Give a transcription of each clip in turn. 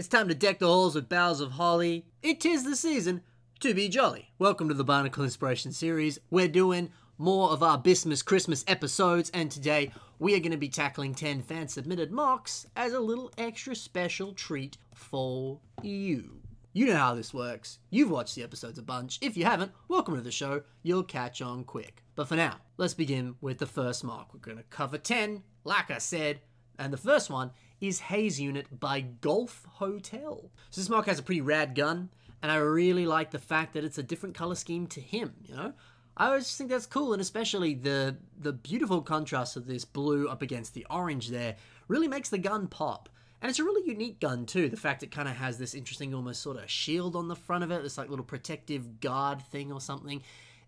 It's time to deck the halls with boughs of holly. It is the season to be jolly. Welcome to the Bionicle Inspiration Series. We're doing more of our BIS-MAS Christmas episodes, and today we are going to be tackling 10 fan submitted MOCs as a little extra special treat for you. You know how this works. You've watched the episodes a bunch. If you haven't, welcome to the show. You'll catch on quick. But for now, let's begin with the first MOC. We're going to cover 10, like I said, and the first one is Haze Unit by Golf Hotel. So this MOC has a pretty rad gun, and I really like the fact that it's a different color scheme to him, you know? I always just think that's cool, and especially the the beautiful contrast of this blue up against the orange there really makes the gun pop. And it's a really unique gun too. The fact it kind of has this interesting, almost sort of shield on the front of it, this like little protective guard thing or something.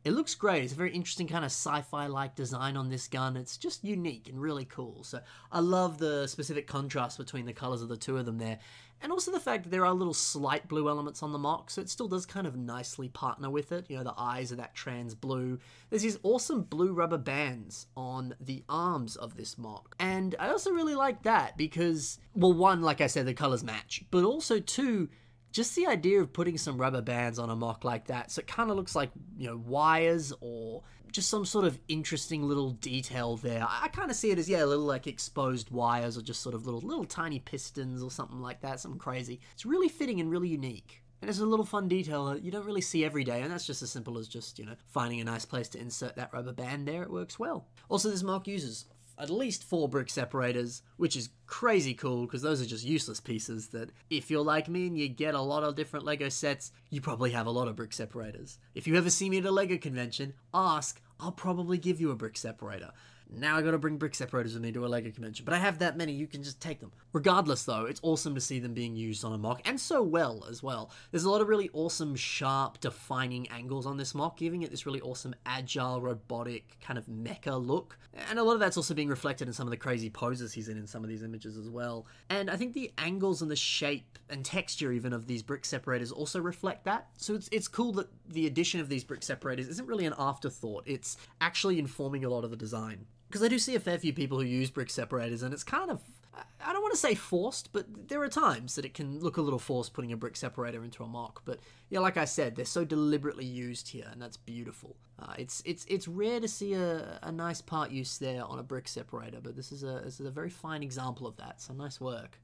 It looks great. It's a very interesting kind of sci-fi like design on this gun. It's just unique and really cool. So I love the specific contrast between the colors of the two of them there. And also the fact that there are little slight blue elements on the MOC, so it still does kind of nicely partner with it. You know, the eyes are that trans blue. There's these awesome blue rubber bands on the arms of this MOC. And I also really like that because, well, one, like I said, the colors match, but also two, just the idea of putting some rubber bands on a mock like that so it kind of looks like you know wires or just some sort of interesting little detail there i, kind of see it as yeah little like exposed wires or just sort of little little tiny pistons or something like that something crazy it's really fitting and really unique and it's a little fun detail that you don't really see every day, and that's just as simple as just, you know, finding a nice place to insert that rubber band there. It works well. Also, this mock uses at least four brick separators, which is crazy cool because those are just useless pieces that if you're like me and you get a lot of different Lego sets, you probably have a lot of brick separators. If you ever see me at a Lego convention, ask, I'll probably give you a brick separator. Now I gotta bring brick separators with me to a LEGO convention, but I have that many, you can just take them. Regardless though, it's awesome to see them being used on a mock, and so well as well. There's a lot of really awesome, sharp, defining angles on this mock, giving it this really awesome, agile, robotic, kind of mecha look. And a lot of that's also being reflected in some of the crazy poses he's in in some of these images as well. And I think the angles and the shape and texture even of these brick separators also reflect that. So it's, it's cool that the addition of these brick separators isn't really an afterthought, it's actually informing a lot of the design because I do see a fair few people who use brick separators, and it's kind of I don't want to say forced, but there are times that it can look a little forced putting a brick separator into a MOC. But yeah, like I said, they're so deliberately used here, and that's beautiful. Uh, it's it's it's rare to see a, a nice part use there on a brick separator, but this is a this is a very fine example of that. So nice work.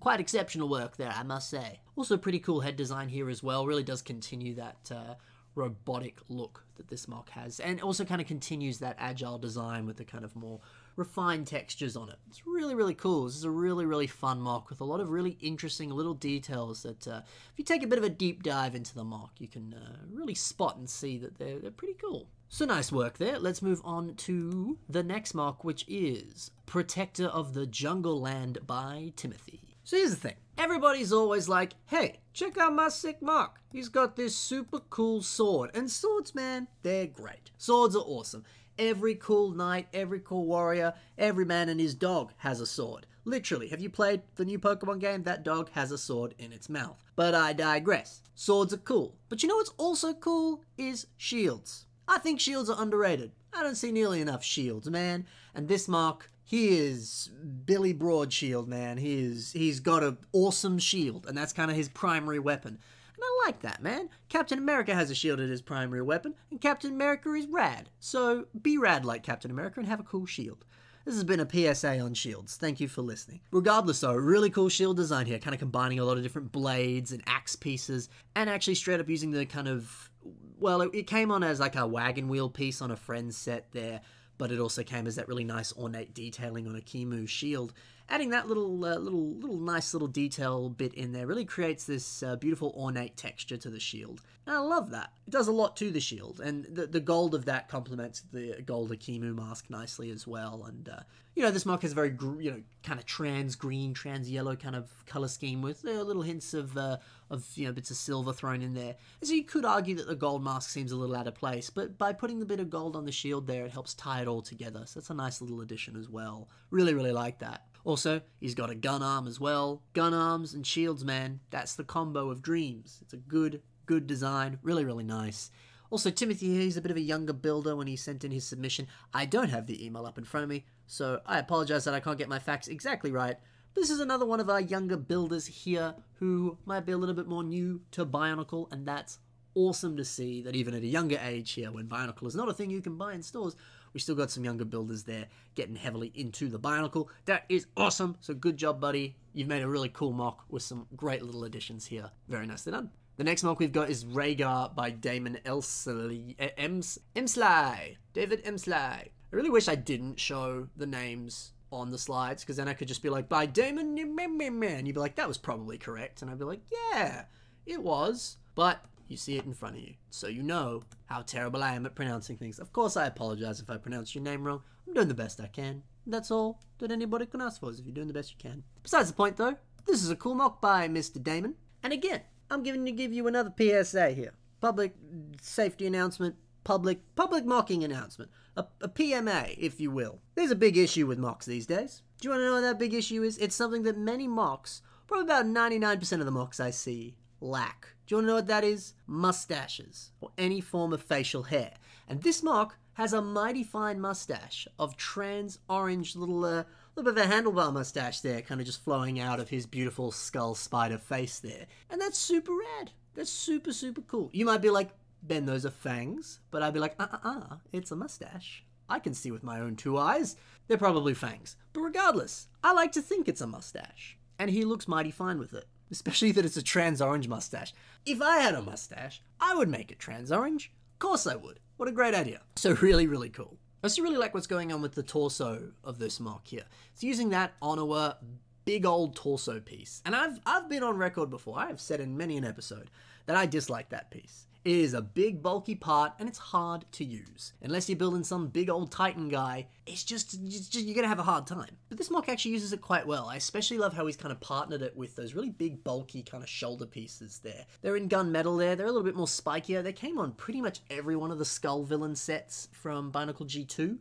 Quite exceptional work there, I must say. Also, pretty cool head design here as well. Really does continue that uh, robotic look that this mock has, and also kind of continues that agile design with the kind of more refined textures on it. It's really, really cool. This is a really, really fun mock with a lot of really interesting little details that, uh, if you take a bit of a deep dive into the mock, you can uh, really spot and see that they're, they're pretty cool. So nice work there. Let's move on to the next mock, which is Protector of the Jungle Land by Timothy. So here's the thing. Everybody's always like, hey, check out my sick MOC. He's got this super cool sword. And swords, man, they're great. Swords are awesome. Every cool knight, every cool warrior, every man and his dog has a sword. Literally, have you played the new Pokemon game? That dog has a sword in its mouth. But I digress. Swords are cool. But you know what's also cool? Is shields. I think shields are underrated. I don't see nearly enough shields, man. And this MOC he is Billy Broadshield, man. He is he's got an awesome shield, and that's kind of his primary weapon. And I like that, man. Captain America has a shield as his primary weapon, and Captain America is rad. So be rad like Captain America and have a cool shield. This has been a PSA on shields. Thank you for listening. Regardless, though, really cool shield design here, kind of combining a lot of different blades and axe pieces, and actually straight up using the kind of well, it, came on as like a wagon wheel piece on a friend's set there but it also came as that really nice ornate detailing on Ekimu shield. Adding that little, uh, little, little nice little detail bit in there really creates this uh, beautiful ornate texture to the shield. And I love that. It does a lot to the shield, and the, the gold of that complements the gold Ekimu mask nicely as well. And uh, you know, this MOC has a very you know kind of trans green, trans yellow kind of color scheme with little hints of uh, of you know bits of silver thrown in there. so you could argue that the gold mask seems a little out of place, but by putting the bit of gold on the shield there, it helps tie it all together. So that's a nice little addition as well. Really, really like that. Also, he's got a gun arm as well. Gun arms and shields, man. That's the combo of dreams. It's a good, good design. Really, really nice. Also, Timothy here, he's a bit of a younger builder when he sent in his submission. I don't have the email up in front of me, so I apologize that I can't get my facts exactly right, This is another one of our younger builders here who might be a little bit more new to Bionicle, and that's awesome to see that even at a younger age here, when Bionicle is not a thing you can buy in stores, we still got some younger builders there getting heavily into the Bionicle. That is awesome. So good job, buddy. You've made a really cool mock with some great little additions here. Very nicely done. The next mock we've got is Regar by Damon Elsley, eh, Ems, Emsly, David Emsly. I really wish I didn't show the names on the slides because then I could just be like, by Damon, and you'd be like, that was probably correct. And I'd be like, yeah, it was. But you see it in front of you, so you know how terrible I am at pronouncing things. Of course, I apologize if I pronounce your name wrong. I'm doing the best I can. That's all that anybody can ask for is if you're doing the best you can. Besides the point, though, this is a cool mock by Mr. Damon. And again, I'm going to give you another PSA here. Public safety announcement, public public mocking announcement. A, a PMA, if you will. There's a big issue with mocks these days. Do you want to know what that big issue is? It's something that many mocks, probably about 99% of the mocks I see, lack. Do you want to know what that is? Mustaches, or any form of facial hair. And this mock has a mighty fine mustache of trans orange little, uh, little bit of a handlebar mustache there, kind of just flowing out of his beautiful skull spider face there. And that's super rad. That's super, super cool. You might be like, Ben, those are fangs. But I'd be like, uh uh uh, it's a mustache. I can see with my own two eyes. They're probably fangs. But regardless, I like to think it's a mustache. And he looks mighty fine with it especially that it's a trans orange mustache. If I had a mustache, I would make it trans orange. Of course I would. What a great idea. So really, really cool. I also really like what's going on with the torso of this mock here. It's using that Onua big old torso piece. And I've I've been on record before, I have said in many an episode, that I dislike that piece. It is a big, bulky part, and it's hard to use. Unless you're building some big old Titan guy, it's just, it's just, you're gonna have a hard time. But this mock actually uses it quite well. I especially love how he's kind of partnered it with those really big, bulky kind of shoulder pieces there. They're in gunmetal there, they're a little bit more spikier. They came on pretty much every one of the Skull Villain sets from Bionicle G2.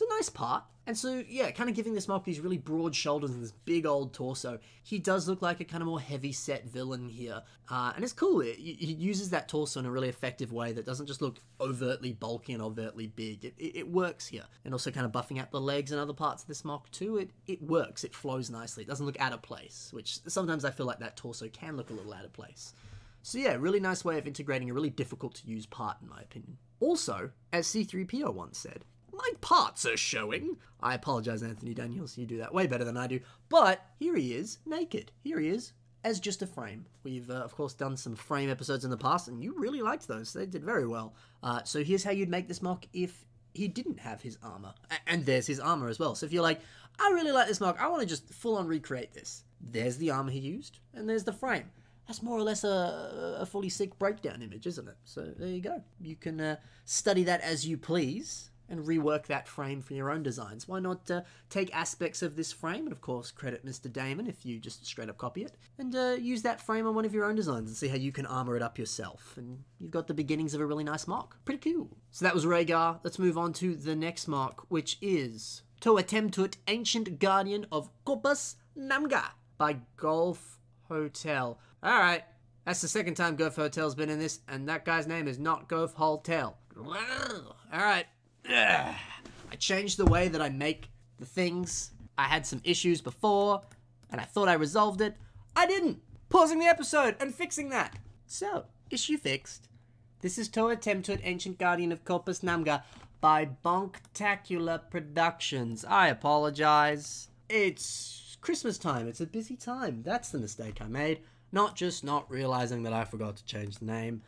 It's a nice part. And so, yeah, kind of giving this mock these really broad shoulders and this big old torso. He does look like a kind of more heavy set villain here. Uh, and it's cool. It, he uses that torso in a really effective way that doesn't just look overtly bulky and overtly big. It, it, it, works here. And also kind of buffing out the legs and other parts of this mock too. It, it works. It flows nicely. It doesn't look out of place, which sometimes I feel like that torso can look a little out of place. So yeah, really nice way of integrating a really difficult to use part in my opinion. Also, as C3PO once said, my parts are showing. I apologize, Anthony Daniels. You do that way better than I do. But here he is, naked. Here he is, as just a frame. We've, uh, of course, done some frame episodes in the past, and you really liked those. They did very well. Uh, so here's how you'd make this mock if he didn't have his armor. And there's his armor as well. So if you're like, I really like this mock, I want to just full on recreate this. There's the armor he used, and there's the frame. That's more or less a, a fully sick breakdown image, isn't it? So there you go. You can uh, study that as you please and rework that frame for your own designs. Why not uh, take aspects of this frame, and of course credit Mr. Damon if you just straight up copy it, and uh, use that frame on one of your own designs and see how you can armor it up yourself. And you've got the beginnings of a really nice mock. Pretty cool. So that was Regar. Let's move on to the next mock, which is Toa-Temtuut Ancient Guardian of Kopis Namga by Golf Hotel. Alright, that's the second time Golf Hotel's been in this, and that guy's name is not Golf Hotel. Alright, Ugh. I changed the way that I make the things. I had some issues before, and I thought I resolved it. I didn't. Pausing the episode and fixing that. So, issue fixed. This is Toa-Temtuut Ancient Guardian of Kopis Namga by Bonktacular Productions. I apologize. It's Christmas time. It's a busy time. That's the mistake I made. Not just not realizing that I forgot to change the name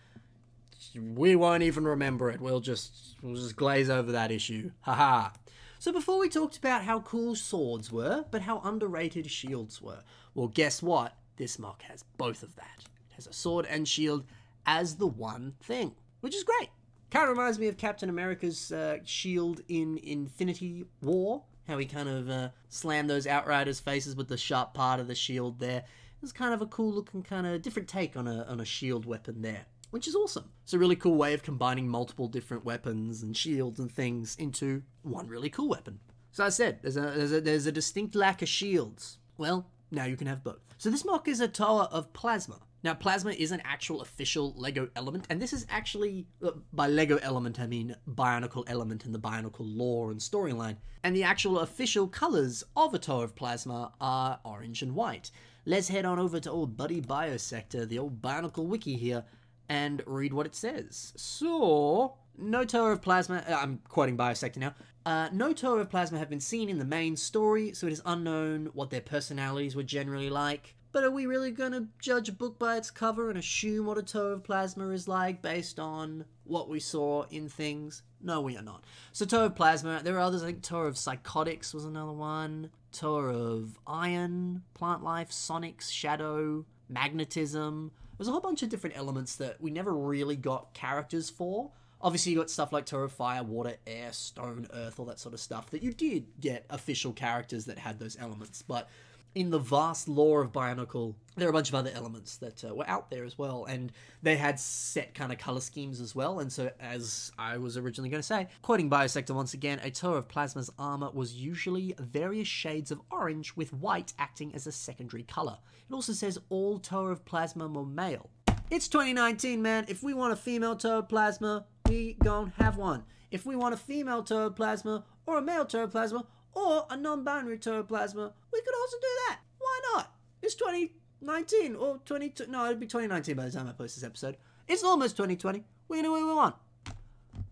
we won't even remember it. We'll just we'll just glaze over that issue. Haha. So before we talked about how cool swords were, but how underrated shields were. Well, guess what? This mock has both of that. It has a sword and shield as the one thing, which is great. Kind of reminds me of Captain America's uh, shield in Infinity War. How he kind of uh, slammed those Outriders' faces with the sharp part of the shield there. It's kind of a cool looking, kind of different take on a on a shield weapon there which is awesome. It's a really cool way of combining multiple different weapons and shields and things into one really cool weapon. So I said, there's a, there's a, there's a distinct lack of shields. Well, now you can have both. So this mock is a Toa of plasma. Now, plasma is an actual official LEGO element, and this is actually, uh, by LEGO element, I mean Bionicle element in the Bionicle lore and storyline. And the actual official colours of a Toa of plasma are orange and white. Let's head on over to old Buddy Biosector, the old Bionicle wiki here, and read what it says. So, no Toa of plasma, uh, I'm quoting Biosector now, uh, no Toa of plasma have been seen in the main story, so it is unknown what their personalities were generally like. But are we really to judge a book by its cover and assume what a Toa of plasma is like based on what we saw in things? No, we are not. So Toa of plasma, there are others, I think Toa of psychotics was another one. Toa of iron, plant life, sonics, shadow, magnetism. There's a whole bunch of different elements that we never really got characters for. Obviously, you got stuff like Toa of Fire, Water, Air, Stone, Earth, all that sort of stuff that you did get official characters that had those elements. But in the vast lore of Bionicle, there are a bunch of other elements that uh, were out there as well, and they had set kind of color schemes as well. And so, as I was originally going to say, quoting Biosector once again, a Toa of Plasma's armor was usually various shades of orange, with white acting as a secondary color. It also says all Toa of Plasma were male. It's 2019, man. If we want a female Plasma, we gon' have one. If we want a female Plasma or a male Plasma, or a non-binary plasma, we could also do that. Why not? It's 2019 or 20. No, it'll be 2019 by the time I post this episode. It's almost 2020. We can do what we want.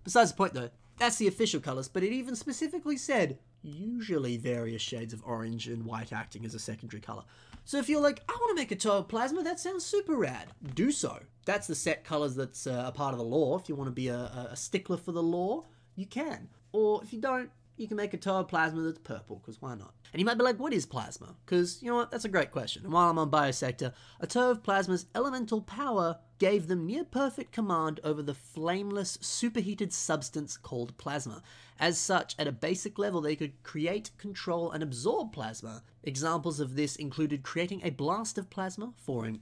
Besides the point, though, that's the official colors, but it even specifically said usually various shades of orange and white acting as a secondary color. So if you're like, I want to make a Toa plasma, that sounds super rad. Do so. That's the set colors that's uh, a part of the lore. If you want to be a, a stickler for the lore, you can. Or if you don't, you can make a Toa plasma that's purple, because why not? And you might be like, what is plasma? Because, you know what, that's a great question. And while I'm on Biosector, a Toa of plasma's elemental power gave them near perfect command over the flameless, superheated substance called plasma. As such, at a basic level, they could create, control, and absorb plasma. Examples of this included creating a blast of plasma, forming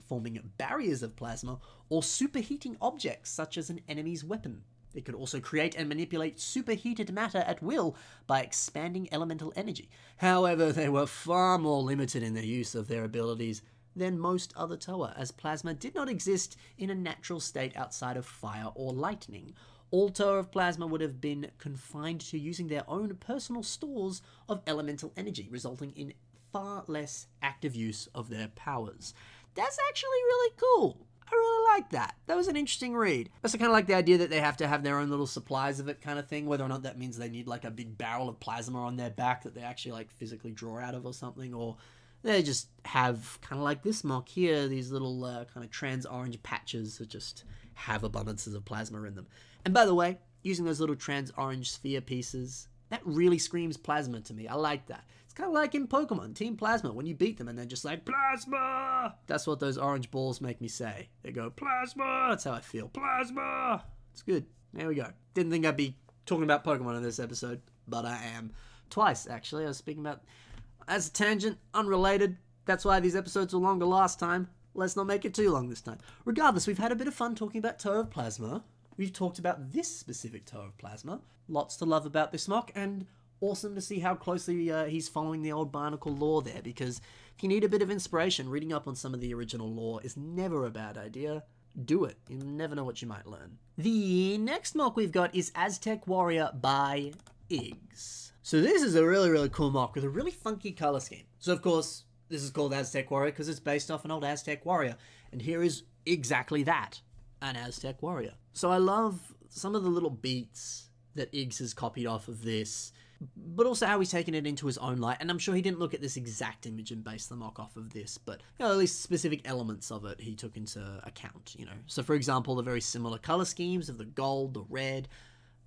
barriers of plasma, or superheating objects such as an enemy's weapon. It could also create and manipulate superheated matter at will by expanding elemental energy. However, they were far more limited in their use of their abilities than most other Toa, as plasma did not exist in a natural state outside of fire or lightning. All Toa of plasma would have been confined to using their own personal stores of elemental energy, resulting in far less active use of their powers. That's actually really cool. I really like that. That was an interesting read. I also kind of like the idea that they have to have their own little supplies of it kind of thing, whether or not that means they need like a big barrel of plasma on their back that they actually like physically draw out of or something, or they just have kind of like this MOC here, these little uh, kind of trans orange patches that just have abundances of plasma in them. And by the way, using those little trans orange sphere pieces, that really screams plasma to me. I like that. It's kind of like in Pokemon, Team Plasma, when you beat them and they're just like, Plasma! That's what those orange balls make me say. They go, Plasma! That's how I feel. Plasma! It's good. There we go. Didn't think I'd be talking about Pokemon in this episode, but I am. Twice, actually. I was speaking about. As a tangent, unrelated. That's why these episodes were longer last time. Let's not make it too long this time. Regardless, we've had a bit of fun talking about Toa of Plasma. We've talked about this specific Toa of Plasma. Lots to love about this mock, and awesome to see how closely uh, he's following the old Bionicle lore there, because if you need a bit of inspiration, reading up on some of the original lore is never a bad idea. Do it. You never know what you might learn. The next mock we've got is Aztec Warrior by Iggs. So this is a really, really cool mock with a really funky color scheme. So of course, this is called Aztec Warrior because it's based off an old Aztec warrior. And here is exactly that, an Aztec warrior. So I love some of the little beats that Iggs has copied off of this but also how he's taken it into his own light. And I'm sure he didn't look at this exact image and base the mock off of this, but you know, at least specific elements of it he took into account. You know, so for example, the very similar color schemes of the gold, the red,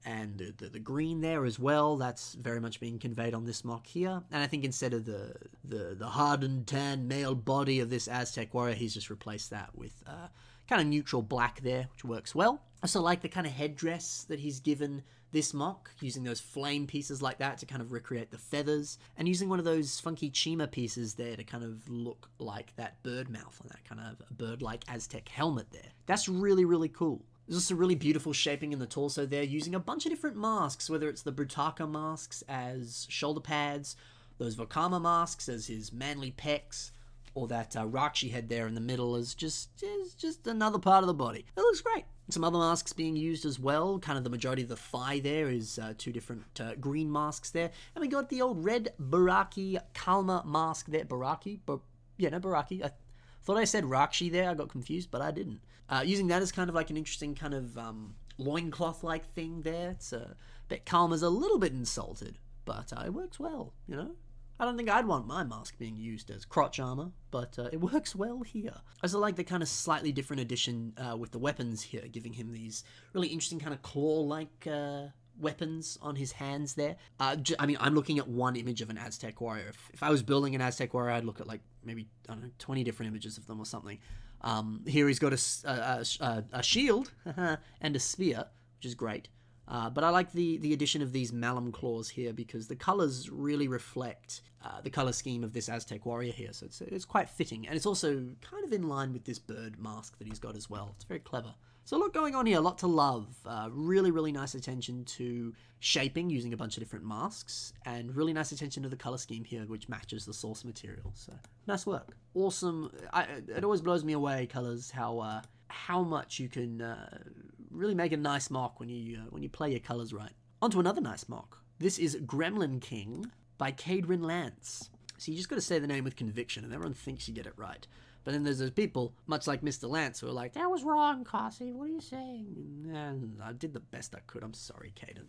and the, the, the, green there as well. That's very much being conveyed on this mock here. And I think instead of the, the, the hardened tan male body of this Aztec warrior, he's just replaced that with uh, kind of neutral black there, which works well. I also like the kind of headdress that he's given this mock, using those flame pieces like that to kind of recreate the feathers, and using one of those funky Chima pieces there to kind of look like that bird mouth on that kind of bird-like Aztec helmet there. That's really, really cool. There's also really beautiful shaping in the torso there, using a bunch of different masks, whether it's the Brutaka masks as shoulder pads, those Vakama masks as his manly pecs, or that uh, Rahkshi head there in the middle is just is just another part of the body. It looks great. Some other masks being used as well. Kind of the majority of the thigh there is uh, two different uh, green masks there, and we got the old red Barraki Kalmah mask there. Barraki, Bar- yeah, no Barraki. I thought I said Rahkshi there. I got confused, but I didn't. Uh, using that as kind of like an interesting kind of um, loincloth like thing there. It's a bit Kalmah's a little bit insulted, but uh, it works well. You know. I don't think I'd want my mask being used as crotch armor, but uh, it works well here. I also like the kind of slightly different addition uh, with the weapons here, giving him these really interesting kind of claw-like uh, weapons on his hands there. Uh, I mean, I'm looking at one image of an Aztec warrior. If, if I was building an Aztec warrior, I'd look at like maybe, I don't know, 20 different images of them or something. Um, here he's got a, a, a, a shield and a spear, which is great. Uh, but I like the, the addition of these malum claws here because the colors really reflect uh, the color scheme of this Aztec warrior here. So it's, it's quite fitting. And it's also kind of in line with this bird mask that he's got as well. It's very clever. So a lot going on here, a lot to love. Uh, really, really nice attention to shaping using a bunch of different masks, and really nice attention to the color scheme here, which matches the source material. So nice work. Awesome. I, it always blows me away, colors, how uh, how much you can uh, really make a nice mock when you uh, when you play your colors right. Onto another nice mock. This is Gremlin King by Caedrin Lance. So you just got to say the name with conviction, and everyone thinks you get it right. But then there's those people, much like Mr. Lance, who are like, "That was wrong, Cossy. What are you saying?" And I did the best I could. I'm sorry, Caden.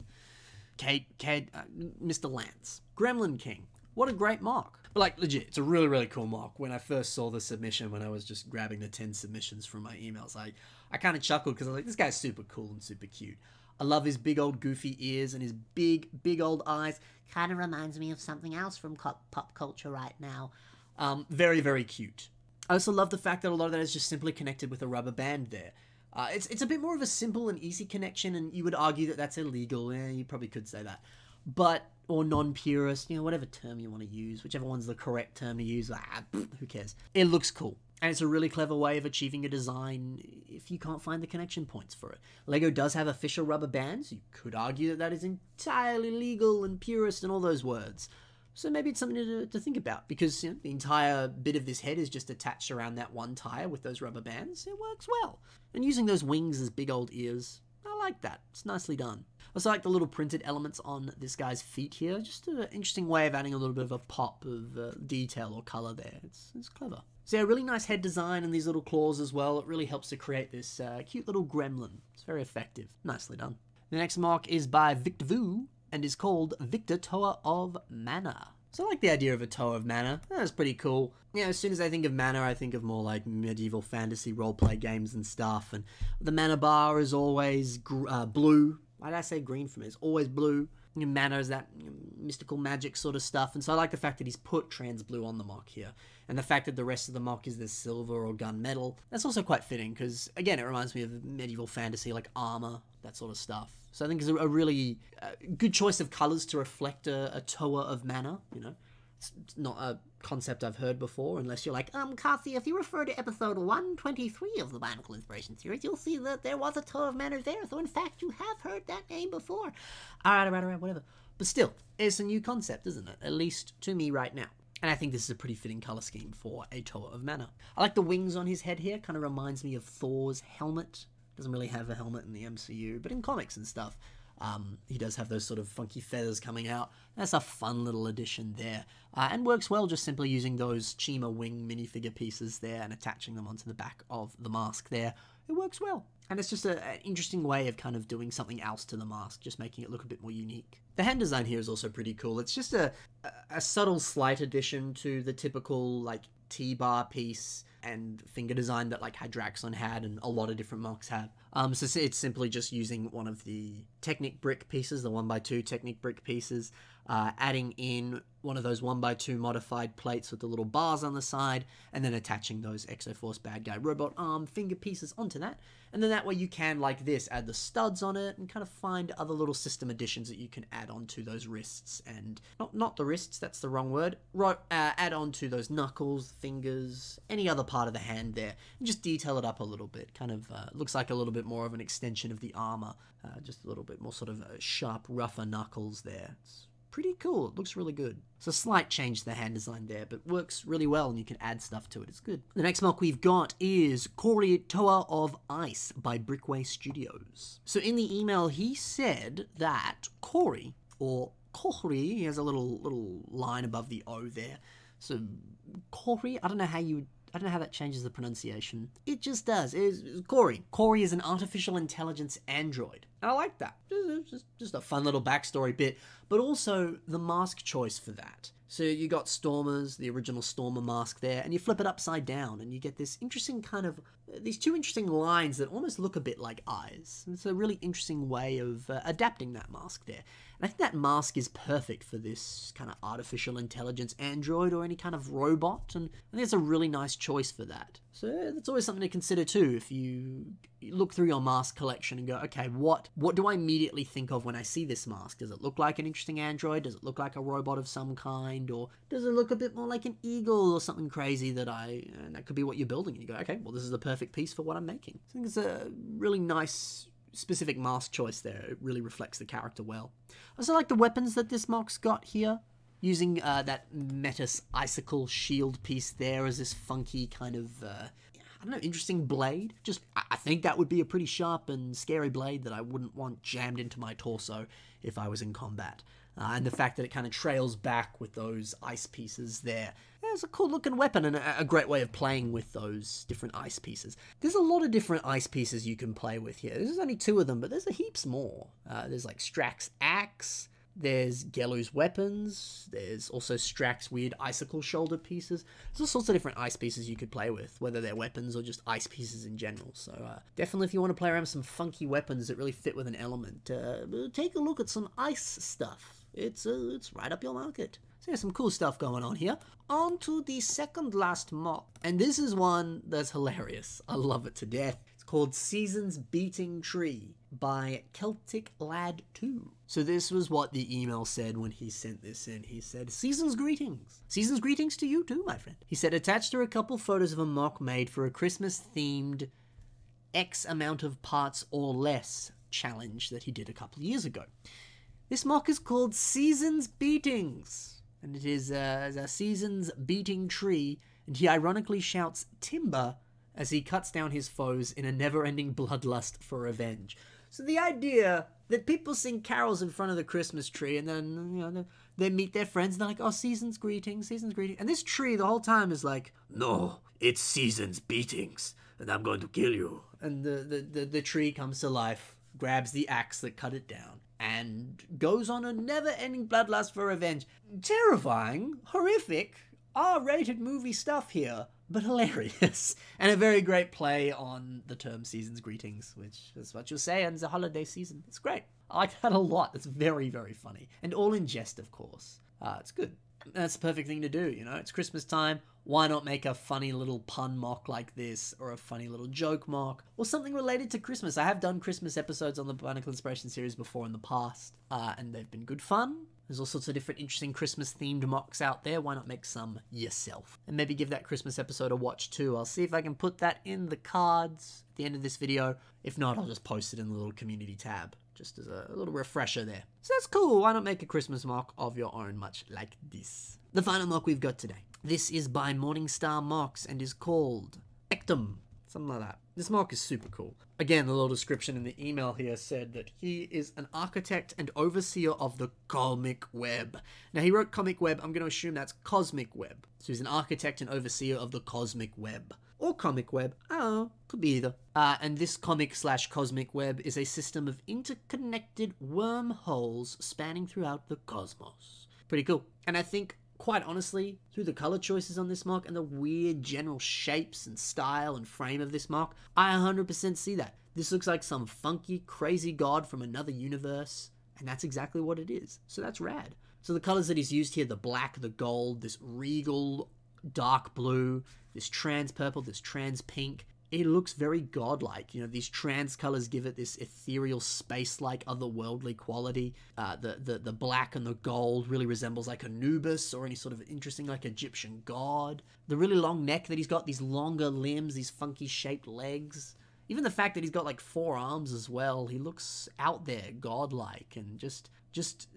Kate, Kate, uh, Mr. Lance, Gremlin King. What a great mock. But like legit, it's a really really cool mock. When I first saw the submission, when I was just grabbing the ten submissions from my emails, I I kind of chuckled because I was like, this guy's super cool and super cute. I love his big old goofy ears and his big big old eyes. Kind of reminds me of something else from pop culture right now. Um, very very cute. I also love the fact that a lot of that is just simply connected with a rubber band there. Uh, it's, it's a bit more of a simple and easy connection, and you would argue that that's illegal. Yeah, you probably could say that. But, or non purist, you know, whatever term you want to use, whichever one's the correct term to use, ah, who cares? It looks cool. And it's a really clever way of achieving a design if you can't find the connection points for it. Lego does have official rubber bands. You could argue that that is entirely legal and purist and all those words. So maybe it's something to, to think about because you know, the entire bit of this head is just attached around that one tire with those rubber bands. It works well. And using those wings as big old ears, I like that. It's nicely done. Also like the little printed elements on this guy's feet here. Just an interesting way of adding a little bit of a pop of uh, detail or color there. It's, it's clever. So yeah, really nice head design and these little claws as well. It really helps to create this uh, cute little gremlin. It's very effective. Nicely done. The next mock is by Victor Vu and is called Vicktor Toa of Mana. So I like the idea of a Toa of Mana. That's pretty cool. You know, as soon as I think of mana, I think of more like medieval fantasy roleplay games and stuff. And the mana bar is always uh, blue. Why did I say green for me? It's always blue. You mana is that mystical magic sort of stuff. And so I like the fact that he's put trans blue on the mock here. And the fact that the rest of the mock is this silver or gunmetal. That's also quite fitting because, again, it reminds me of medieval fantasy like armor, that sort of stuff. So I think it's a, a really uh, good choice of colors to reflect a, a Toa of mana. You know, it's, not a concept I've heard before, unless you're like, um, Cossy, if you refer to episode 123 of the Bionicle Inspiration series, you'll see that there was a Toa of Mana there. So in fact, you have heard that name before. All right, all right, all right, whatever. But still, it's a new concept, isn't it? At least to me right now. And I think this is a pretty fitting color scheme for a Toa of Mana. I like the wings on his head here. Kind of reminds me of Thor's helmet doesn't really have a helmet in the MCU, but in comics and stuff, um, he does have those sort of funky feathers coming out. That's a fun little addition there, uh, and works well just simply using those Chima wing minifigure pieces there and attaching them onto the back of the mask there. It works well, and it's just a, an interesting way of kind of doing something else to the mask, just making it look a bit more unique. The hand design here is also pretty cool. It's just a, a, subtle, slight addition to the typical like T-bar piece and finger design that like Hydraxon had and a lot of different mocks have. Um, so it's simply just using one of the Technic brick pieces, the 1x2 Technic brick pieces, uh, adding in one of those 1x2 modified plates with the little bars on the side, and then attaching those Exoforce bad guy robot arm finger pieces onto that. And then that way you can, like this, add the studs on it and kind of find other little system additions that you can add onto those wrists and not not the wrists, that's the wrong word. Right, uh, add on to those knuckles, fingers, any other part of the hand there, and just detail it up a little bit. Kind of uh, looks like a little bit more of an extension of the armor, uh, just a little bit more sort of uh, sharp, rougher knuckles there. It's pretty cool. It looks really good. It's a slight change to the hand design there, but works really well and you can add stuff to it. It's good. The next mock we've got is Kori Toa of Ice by Brickway Studios. So in the email, he said that Kori, or Kori, he has a little little line above the O there. So Kori, I don't know how you I don't know how that changes the pronunciation. It just does. It's, Kori. Kori is an artificial intelligence android. And I like that. Just, just, just a fun little backstory bit, but also the mask choice for that. So you got Stormers, the original Stormer mask there, and you flip it upside down, and you get this interesting kind of these two interesting lines that almost look a bit like eyes. It's a really interesting way of uh, adapting that mask there. I think that mask is perfect for this kind of artificial intelligence android or any kind of robot, and I think it's a really nice choice for that. So that's always something to consider too. If you look through your mask collection and go, okay, what what do I immediately think of when I see this mask? Does it look like an interesting android? Does it look like a robot of some kind, or does it look a bit more like an eagle or something crazy that I? And that could be what you're building. And you go, okay, well, this is the perfect piece for what I'm making. I think it's a really nice specific mask choice there. It really reflects the character well. I also like the weapons that this mock's got here using uh, that Metis icicle shield piece there as this funky kind of, uh, I don't know, interesting blade. Just, I think that would be a pretty sharp and scary blade that I wouldn't want jammed into my torso if I was in combat. Uh, and the fact that it kind of trails back with those ice pieces there. It's a cool looking weapon and a, great way of playing with those different ice pieces. There's a lot of different ice pieces you can play with here. There's only two of them, but there's a heaps more. Uh, there's like Strakk's Axe, there's Gelu's weapons. There's also Strax's weird icicle shoulder pieces. There's all sorts of different ice pieces you could play with, whether they're weapons or just ice pieces in general. So uh, definitely, if you want to play around with some funky weapons that really fit with an element, uh, take a look at some ice stuff. It's uh, it's right up your market. So there's some cool stuff going on here. On to the second last mock, and this is one that's hilarious. I love it to death. It's called Seasons Beating Tree by Celtic Lad 2. So this was what the email said when he sent this in. He said, Season's greetings. Season's greetings to you too, my friend. He said, attached are a couple photos of a mock made for a Christmas themed X amount of parts or less challenge that he did a couple years ago. This mock is called Seasons Beatings, and it is uh, a Seasons Beating Tree, and he ironically shouts Timber as he cuts down his foes in a never ending bloodlust for revenge. So the idea that people sing carols in front of the Christmas tree and then you know they meet their friends and they're like, "Oh, season's greetings, season's greetings," and this tree the whole time is like, "No, it's season's beatings, and I'm going to kill you." And the the the, the tree comes to life, grabs the axe that cut it down, and goes on a never-ending bloodlust for revenge. Terrifying, horrific, R-rated movie stuff here but hilarious. and a very great play on the term season's greetings, which is what you'll say it's a holiday season. It's great. I like that a lot. It's very, very funny. And all in jest, of course. Uh, it's good. That's the perfect thing to do, you know? It's Christmas time. Why not make a funny little pun mock like this, or a funny little joke mock, or something related to Christmas? I have done Christmas episodes on the Bionicle Inspiration series before in the past, uh, and they've been good fun. There's all sorts of different interesting Christmas themed mocks out there. Why not make some yourself? And maybe give that Christmas episode a watch too. I'll see if I can put that in the cards at the end of this video. If not, I'll just post it in the little community tab, just as a, little refresher there. So that's cool. Why not make a Christmas mock of your own, much like this? The final mock we've got today. This is by Morningstar Mocks and is called Phektum. Something like that. This mock is super cool. Again, the little description in the email here said that he is an architect and overseer of the Cosmic Web. Now, he wrote Comic Web. I'm going to assume that's Cosmic Web. So he's an architect and overseer of the Cosmic Web. Or Comic Web. Oh, could be either. Uh, and this comic slash Cosmic Web is a system of interconnected wormholes spanning throughout the cosmos. Pretty cool. And I think quite honestly, through the color choices on this mock and the weird general shapes and style and frame of this mock, I 100% see that. This looks like some funky, crazy god from another universe, and that's exactly what it is. So that's rad. So the colors that he's used here, the black, the gold, this regal dark blue, this trans purple, this trans pink, it looks very godlike. You know, these trans colors give it this ethereal, space-like, otherworldly quality. Uh, the, the the black and the gold really resembles like Anubis or any sort of interesting like Egyptian god. The really long neck that he's got, these longer limbs, these funky shaped legs. Even the fact that he's got like four arms as well, he looks out there, godlike, and just just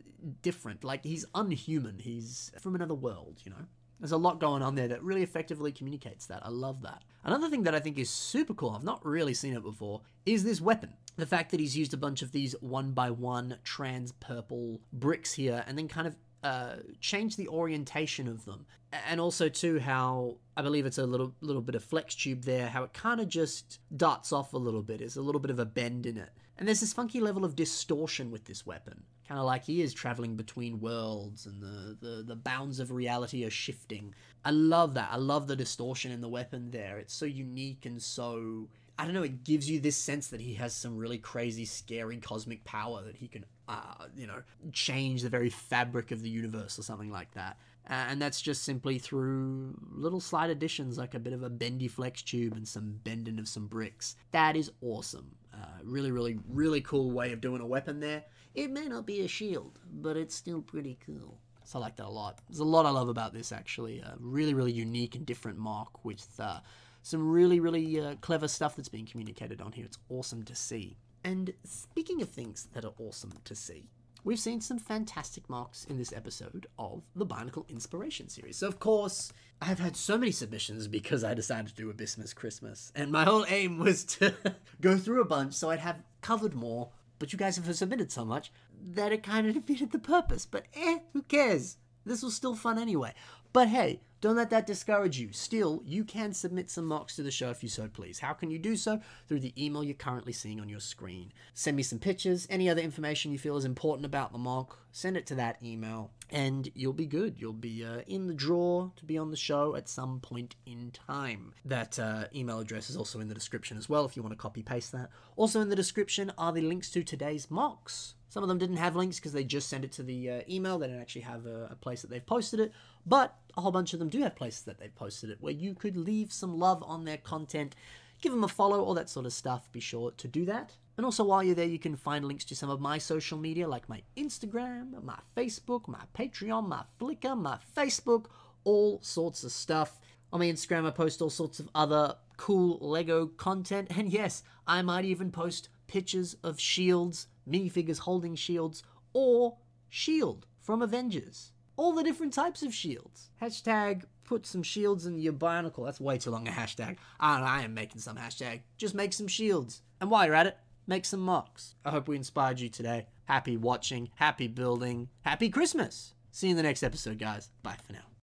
different. Like he's unhuman. He's from another world, you know? There's a lot going on there that really effectively communicates that. I love that. Another thing that I think is super cool, I've not really seen it before, is this weapon. The fact that he's used a bunch of these one by one trans purple bricks here and then kind of uh, change the orientation of them, and also too how I believe it's a little little bit of flex tube there, how it kind of just darts off a little bit. There's a little bit of a bend in it, and there's this funky level of distortion with this weapon, kind of like he is traveling between worlds, and the, the the bounds of reality are shifting. I love that. I love the distortion in the weapon there. It's so unique and so I don't know, it gives you this sense that he has some really crazy, scary cosmic power that he can, uh, you know, change the very fabric of the universe or something like that. And that's just simply through little slight additions like a bit of a bendy flex tube and some bending of some bricks. That is awesome. Uh, really, really, really cool way of doing a weapon there. It may not be a shield, but it's still pretty cool. So I like that a lot. There's a lot I love about this actually. A really, really unique and different mock with uh, some really, really uh, clever stuff that's being communicated on here. It's awesome to see. And speaking of things that are awesome to see, we've seen some fantastic mocks in this episode of the Bionicle Inspiration series. So, of course, I've had so many submissions because I decided to do Abysmus Christmas, and my whole aim was to go through a bunch so I'd have covered more. But you guys have submitted so much that it kind of defeated the purpose. But eh, who cares? This was still fun anyway. But hey, don't let that discourage you. Still, you can submit some mocks to the show if you so please. How can you do so? Through the email you're currently seeing on your screen. Send me some pictures, any other information you feel is important about the mock, send it to that email, and you'll be good. You'll be uh, in the draw to be on the show at some point in time. That uh, email address is also in the description as well if you want to copy paste that. Also in the description are the links to today's mocks. Some of them didn't have links because they just sent it to the uh, email. They didn't actually have a, a, place that they've posted it. But a whole bunch of them do have places that they've posted it where you could leave some love on their content, give them a follow, all that sort of stuff. Be sure to do that. And also, while you're there, you can find links to some of my social media like my Instagram, my Facebook, my Patreon, my Flickr, my Facebook, all sorts of stuff. On my Instagram, I post all sorts of other cool Lego content. And yes, I might even post pictures of shields minifigures holding shields, or shield from Avengers. All the different types of shields. Hashtag put some shields in your bionicle. That's way too long a hashtag. I know, I am making some hashtag. Just make some shields. And while you're at it, make some mocks. I hope we inspired you today. Happy watching, happy building, happy Christmas. See you in the next episode, guys. Bye for now.